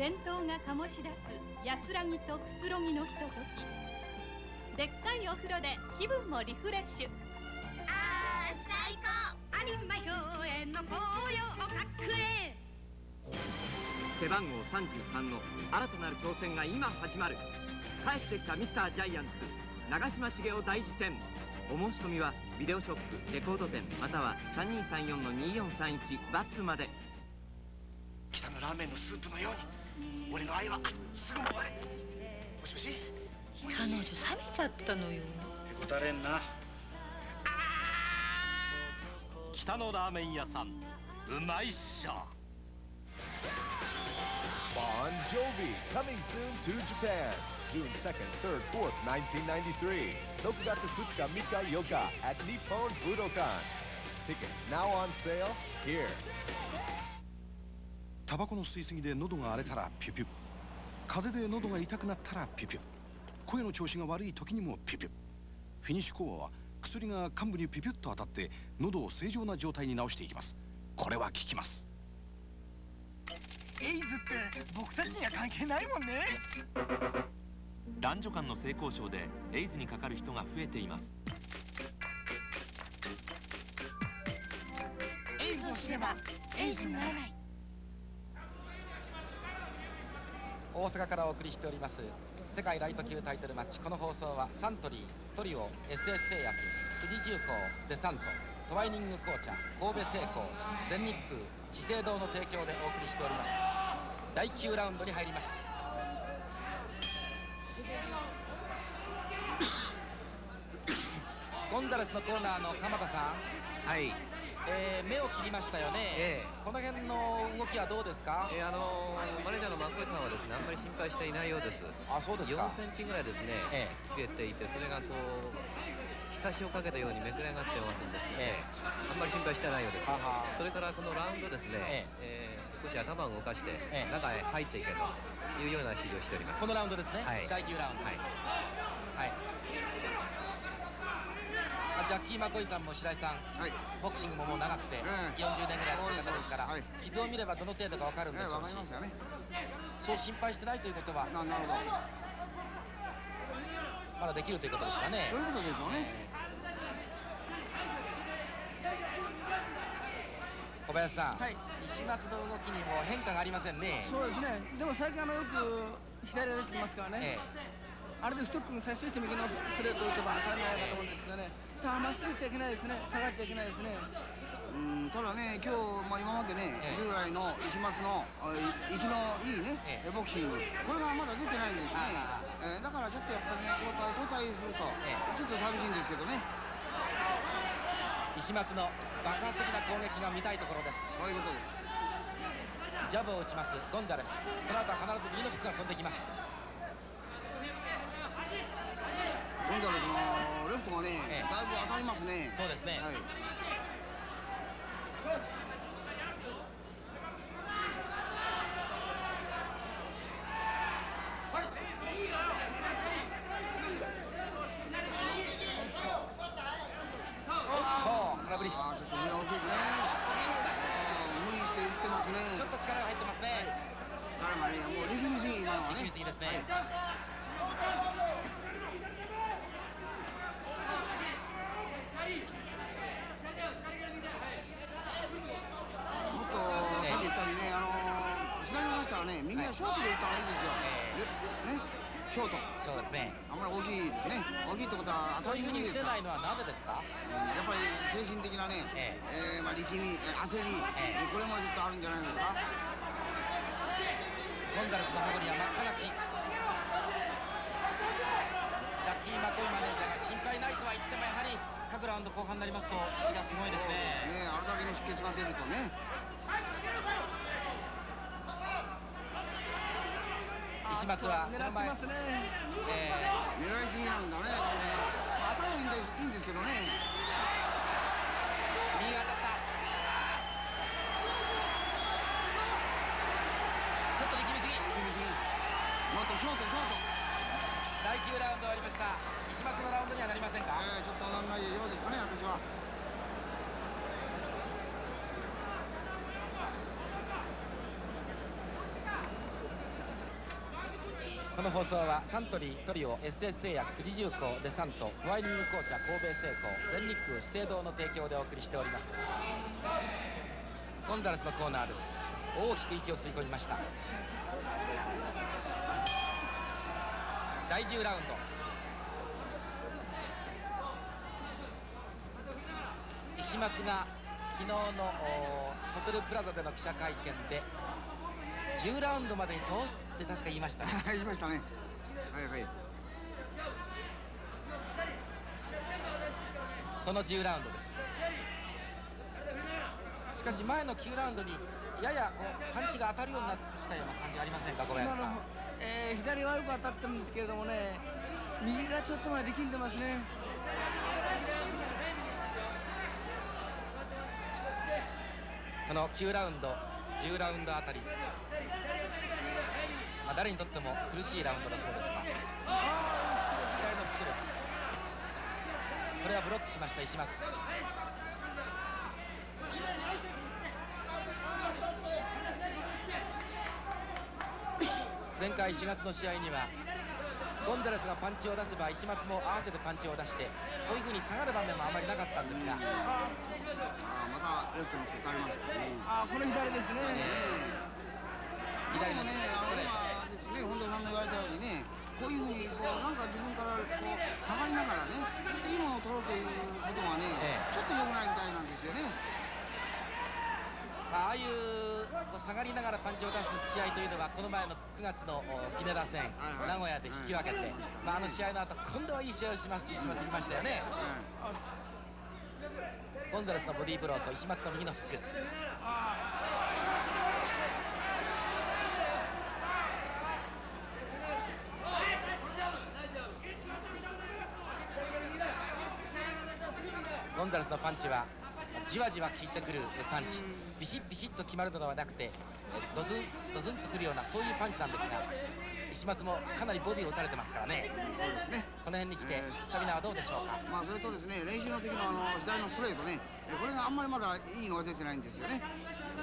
先頭が醸し出す安らぎとくつろぎのひととき。でっかいお風呂で気分もリフレッシュ。あー最高。有馬表園の紅葉かっくえ背番号33の新たなる挑戦が今始まる。帰ってきたミスタージャイアンツ長嶋茂雄大辞典。お申し込みはビデオショップレコード店または3234の2431バッツまで。北のラーメンのスープのように俺の愛はすぐもわれもしもし彼女冷めちゃったのよへこたれんな北のラーメン屋さんうまいっしょ Bon Jovi coming soon to Japan. June 2nd, 3rd, 4th, 1993. 6月2日、3日、4日 at Nippon Budokan. Tickets now on sale here. タバコの吸い過ぎで喉が荒れたらピュピュ。風邪で喉が痛くなったらピュピュ。声の調子が悪い時にもピュピュ。フィニッシュコアは薬が患部にピュピュッと当たって喉を正常な状態に直していきます。これは効きます。エイズって僕たちには関係ないもんね。男女間の性交渉でエイズにかかる人が増えています。エイズを知ればエイズにならない大阪からお送りしております。世界ライト級タイトルマッチ。この放送はサントリートリオ SS 製薬富士重工デサントトワイニング紅茶神戸製鋼全日空資生堂の提供でお送りしております。第9ラウンドに入ります。ゴンザレスのコーナーの鎌田さん。はいえー目を切りましたよね、ええ。この辺の動きはどうですか、えーあのーマネージャーのマッコイさんはですねあんまり心配していないようです。あそうですか。4センチぐらいですね、え切れていてそれがこうひさしをかけたようにめくれ上がってますんですね、えあんまり心配してないようです。それからこのラウンドですね、えー少し頭を動かしてええ。中へ入っていけというような指示をしております。このラウンドですね、はい。第9ラウンド。はい。はい。あジャッキー・マコイさんも白井さん、はい。ボクシングももう長くて、ええ40年ぐらいやってる方ですから、はい傷を見ればどの程度か分かるんでしょうし、わかりますよね。そう心配してないということはななるほど。まだできるということですかね。そういうことでしょうね。小林さん、はい。石松の動きにも変化がありませんね。そうですね、でも最近あのよく左が出てきますからね、えあれでストップが最初に右のストレートを打てば当たり前だと思うんですけどね、ただまっすぐちゃいけないですね、下がっちゃいけないですね。うんただね、今日、まあ、今までね、ええ。従来の石松の生きのいいね、ええ。ボクシング、これがまだ出てないんですね。あ、えーだからちょっとやっぱりね、交代交代すると、ええ。ちょっと寂しいんですけどね、石松の爆発的な攻撃が見たいところです。そういうことです。ジャブを打ちますゴンザレス。その後は必ず右のフックが飛んできますゴンザレスのレフトがね、ええ。だいぶ当たりますね。そうですね、はいおっと空振りあーちょっと目が大きいですね。あー無理して打ってますね。ちょっと力が入ってますね、力がね、もう力みすぎ今のはね。力みすぎですねはいもっとさっき言ったようにね、あのー、左の出したらね、右はショートで打った方がいいですよ。ね、ショート。そうですねあんまり大きいですね。大きいってことは当たりそういうふうににくいですから。打てないのはなぜですか？うんやっぱり精神的なね、ええーまあ、力み、えー焦り、ええこれもちょっとあるんじゃないですか？ゴンザレスの頬には真っ赤な血ジャッキー・マコイマネージャーが心配ないとは言ってもやはり各ラウンド後半になりますと血がすごいですねねあれだけの出血が出るとね。石松はこ狙ってますね。え狙いすぎなんだね。頭はいいんですいいんですけどね。ー右が当たったちょっと力みすぎ力みすぎ。もっとショートショート。第9ラウンド終わりました石松のラウンドにはなりませんか、えー、ちょっとなんないようですかね私は。この放送はサントリートリオ SS 製薬富士重工デサントホワイニング紅茶神戸製鋼全日空資生堂の提供でお送りしております。ゴンザレスのコーナーです。大きく息を吸い込みました。第10ラウンド。石松が昨日のおホテルプラザでの記者会見で10ラウンドまでに通すって確か言いましたね。言いましたね。はいはい。その10ラウンドです。しかし前の9ラウンドにややこうパンチが当たるようになってきたような感じありませんか小林さん。えー左はよく当たってるんですけれどもね右がちょっと前力んでますね。この9ラウンド10ラウンドあたり、まあ、誰にとっても苦しいラウンドだそうですが左のフックですこれはブロックしました石松前回4月の試合にはゴンザレスがパンチを出せば石松も合わせてパンチを出してこういうふうに下がる場面もあまりなかったんですがああまたレフトの打たれましたねあこの左ですね左のねですね。本田さんの言われたようにねこういうふうにこうなんか自分からこう下がりながらねいいものを取ろうということがね、ええ。ちょっと良くないみたいなんですよね。まあ、ああいうこう下がりながらパンチを出す試合というのはこの前の9月のおキネダ戦、はいはい。名古屋で引き分けて、まあ、あの試合の後今度はいい試合をしますって石松言いましたよね、ゴンザレスのボディーブローと石松の右のフックンザレスのパンチはじわじわ効いてくるパンチ。ビシッビシッと決まるのではなくてえドズンドズンとくるようなそういうパンチなんですが石松もかなりボディを打たれてますからね。そうですね。この辺に来てえー。スタミナはどうでしょうか？まあそれとですね練習の時のあの左のストレートね。えこれがあんまりまだいいのが出てないんですよね。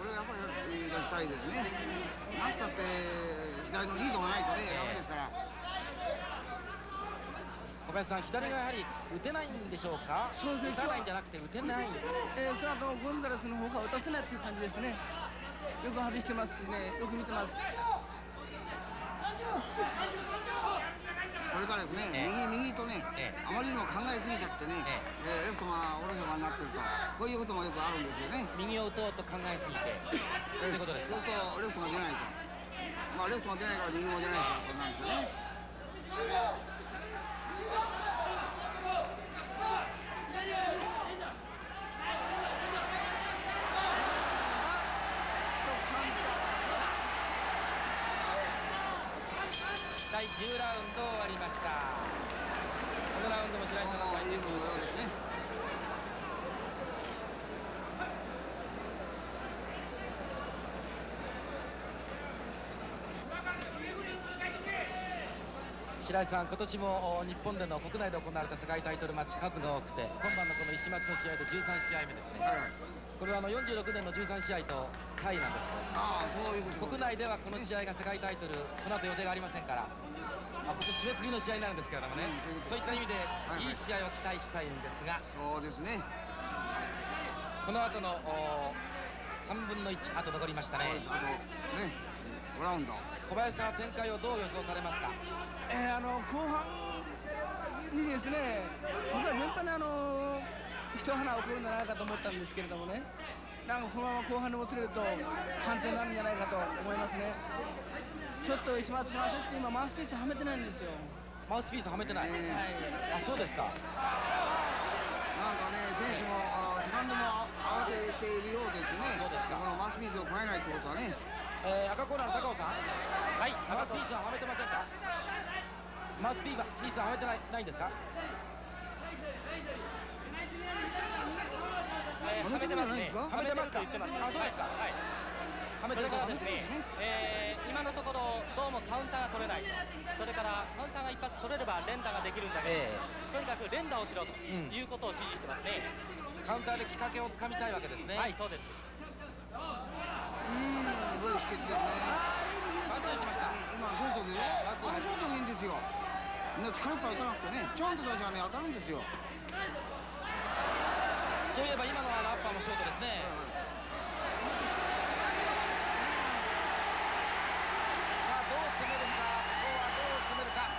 これやっぱり出したいですね。なんしたって左のリードがないとねダメですから小林さん左がやはり打てないんでしょうか？そうですね打たないんじゃなくて打てない。えー、その後ゴンザレスの方が打たせないっていう感じですね。よく外してますしね。よく見てます。それからですね、ええ。右右とね、ええ。あまりにも考えすぎちゃってね、えーレフトがおろそかになってるとこういうこともよくあるんですよね。右を打とうと考えすぎてということですそうするとレフトが出ないと。まあレフトが出ないから右も出ないということなんですよね第10ラウンド終わりました。このラウンドも白井さんのああいいもののようです。ね白井さん、今年もお日本での国内で行われた世界タイトルマッチ数が多くて今晩のこの石松の試合で13試合目ですね。はい。はい。これはあの46年の13試合とタイなんですああそういうこと国内ではこの試合が世界タイトルこの後予定がありませんから、まあ、ここ締めくくりの試合になるんですけれどもね、うんそうい。った意味ではい。はいいい試合を期待したいんですがそうですねこの後のお3分の1あと残りましたね。あとね5ラウンド。小林さんは展開をどう予想されますか？えー後半にですね僕は全般にあの一花起こるんじゃないかと思ったんですけれどもねなんかこのまま後半にもつれると判定になるんじゃないかと思いますね。ちょっと石松が焦って今マウスピースはめてないんですよ。マウスピースはめてない、ええあそうですか。なんかね選手もあセカンドも慌てているようですね。そうですか。このマウスピースを超えないってことはね。えー赤コーナーの高尾さん？はいマウスピースははめてませんか？マウスピースはピースははめてないないんですか？えーはめてますね。はめてますか？はめてると言ってます。あそうですか。はい。はめてるそれからですはめてるんですね。ね、えー今のところどうもカウンターが取れないと。それからカウンターが一発取れれば連打ができるんだけど、えとにかく連打をしろとん。いうことを指示してますね。カウンターできっかけをつかみたいわけですね。はい、そうです。うんすごい止血ですね。ワンツーしました。今ショートでよ。ワンツショート力いっぱい打たなくてねちゃんと出しはね当たるんですよ。そういえば今のはラッパーもショートですね、さあどう攻めるかここはどう攻めるか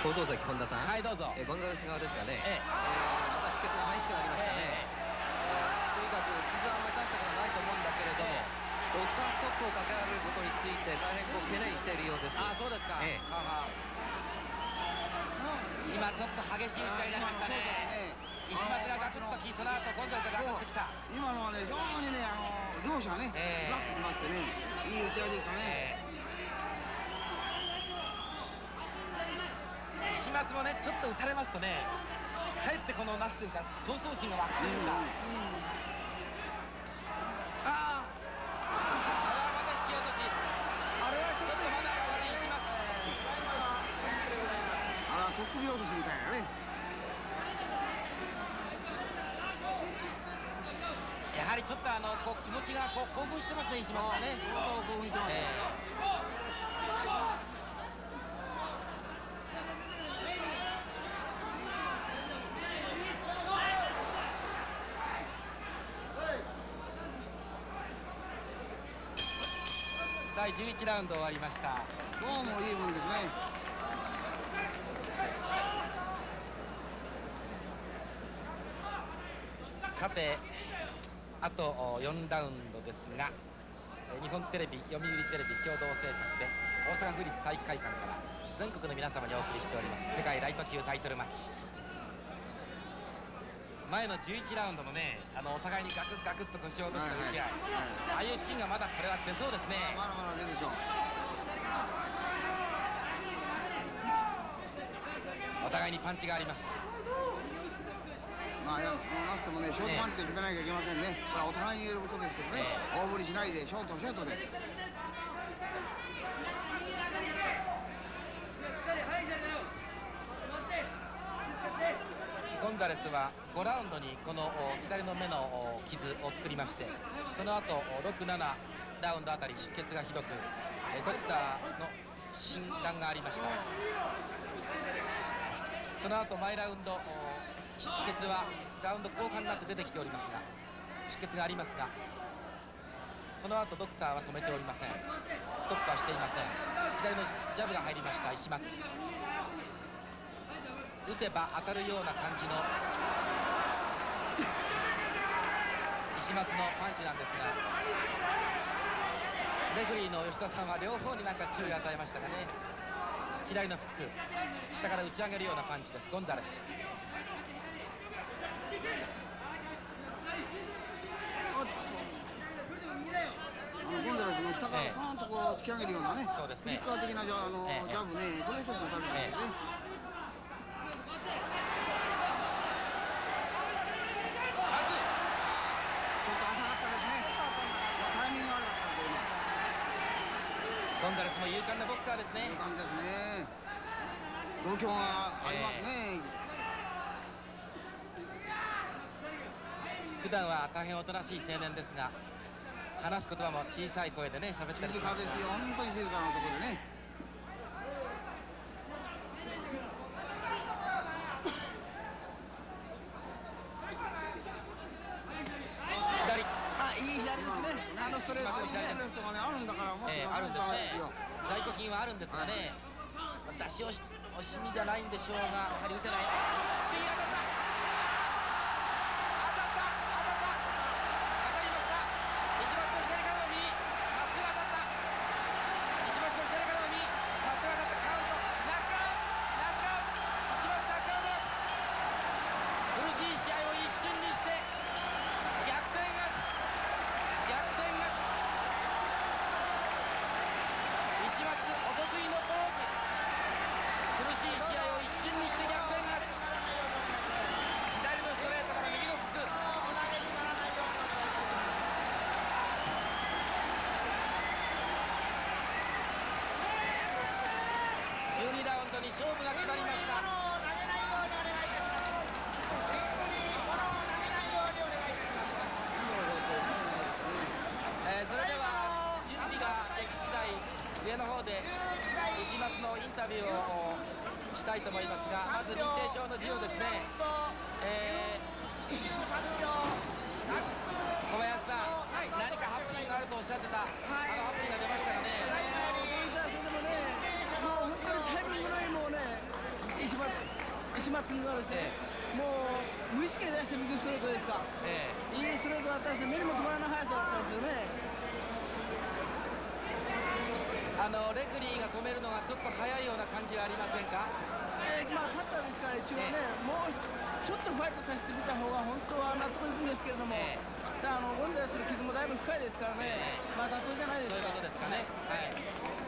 放送席本田さん、はいどうぞ。えーゴンザレス側ですがね、ええ。えーまた出血が激しくなりましたね、えとにかく傷はあんまり大したことはないと思うんだけれども、えドクターストップをかけられることについて大変こう懸念しているようです。あそうですか、ええ。はは今ちょっと激しい打ち合いになりましたね。石松がガクッときその後ゴンザレスがガクッときた。今のはね非常にねあの両者ね、ええ。フラッときましてねいい打ち合いでしたね、ええ石松もねちょっと打たれますとねかえってこのなんていうか闘争心が湧くというか、ああれはまた引き落とし。ああそっくり落としみたいなね。やはりちょっとあのこう気持ちがこう興奮してますね石松がね。相当興奮してますよ、ええ第11ラウンド終わりました。どうもいいもんですね。さてあとお4ラウンドですがえー日本テレビ読売テレビ共同制作で大阪府立体育会館から全国の皆様にお送りしております世界ライト級タイトルマッチ前の11ラウンドのねあのお互いにガクッガクッと腰を落とした打ち合い、ああいうシーンがまだこれは出そうですね。まだまだ出るでしょう。お互いにパンチがあります。まあやましてもねショートパンチで決めなきゃいけませんね、これはお互いに言えることですけどね、え大振りしないでショートショートでンザレスは5ラウンドにこの左の目の傷を作りましてその後6、7ラウンドあたり出血がひどくドクターの診断がありました。その後毎ラウンド出血はラウンド後半になって出てきておりますが出血がありますがその後ドクターは止めておりません。ストップはしていません。左のジャブが入りました石松。打てば当たるような感じの石松のパンチなんですがレフリーの吉田さんは両方になんか注意を与えましたがね。左のフック下から打ち上げるようなパンチです。ゴンザレス。ゴンザレスの下からええパーンとこう突き上げるようなね、そうですね。フリッカー的なジャあの、ええ。ジャブね、これちょっと打たれたんですよね。まずちょっと浅かったですね。タイミング悪かったですよ、今。ゴンザレスも勇敢なボクサーですねいい感じですね。度胸がありますね。普段は大変おとなしい青年ですが話す言葉も小さい声でね喋ったりします静かですよ、本当に静かなところでね。左あいい左ですねあのストレートあのですねレフトがね、あるんだから、もっとえーあるんですねよ。在庫金はあるんですがね、出し惜し惜しみじゃないんでしょうがやはり打てない右当たった当たった当たった当たりました石松の左からの右まっすぐ当たった石松の左からの右まっすぐ当たったカウントナックアウトナックアウト石松ナックアウト苦しい試合を一瞬にして逆転勝ち逆転勝ち石松お得意のポーズ苦しい試合を一瞬にして逆転勝ちたいと思いますがまず認定証の字をですね。えー、小林さん、何かハプニングがあるとおっしゃってた、あのハプニングが出ましたかね。石松君がですね、もう無意識で出して右ストレートですか、えいいストレートだったですね、目にも止まらない速さだったですよね。あのレグリーが止めるのがちょっと早いような感じはありませんか、えー、まあ、勝ったですから、一応ね、もうちょっとファイトさせてみた方が本当は納得いくんですけれども、ただあのゴンザレスの傷もだいぶ深いですからね、まあ妥当じゃないですか。そういうことですかね。はい